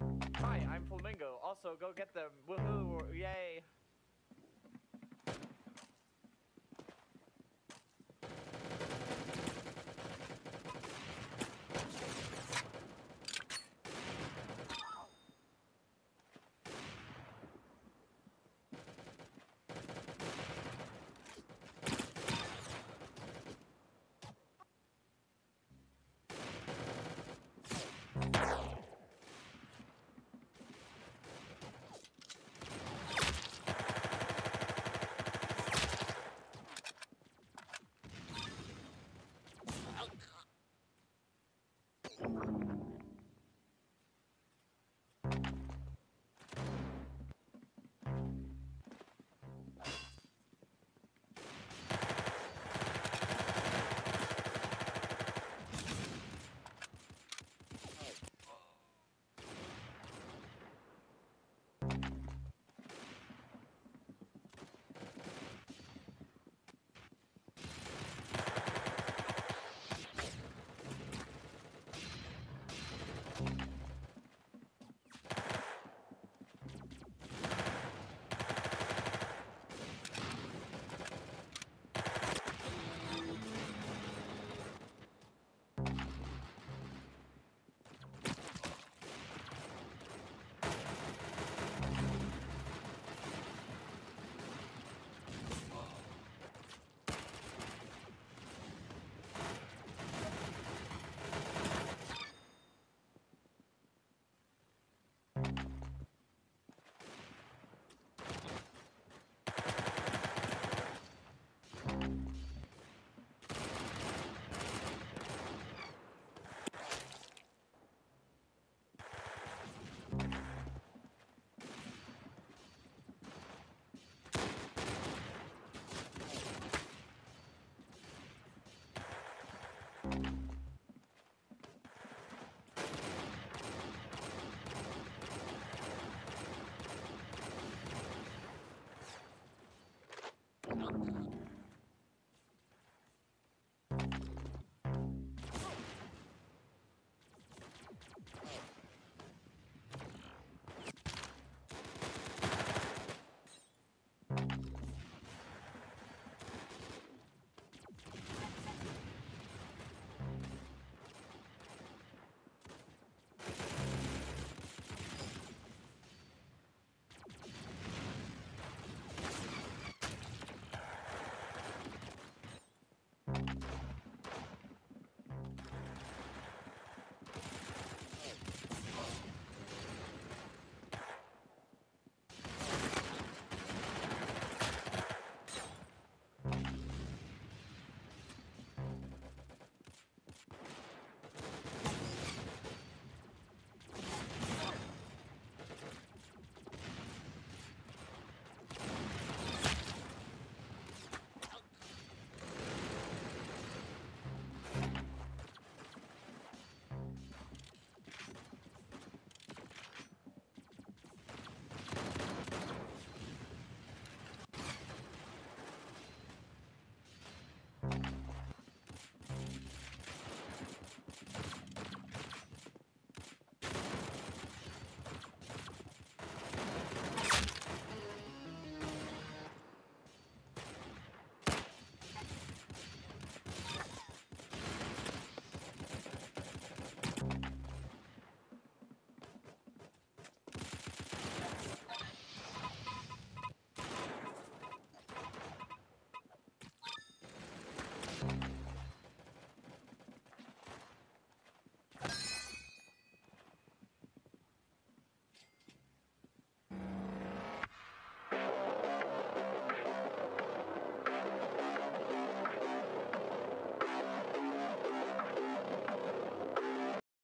Hi, I'm Flamingo. Also, go get them. Woohoo! Yay!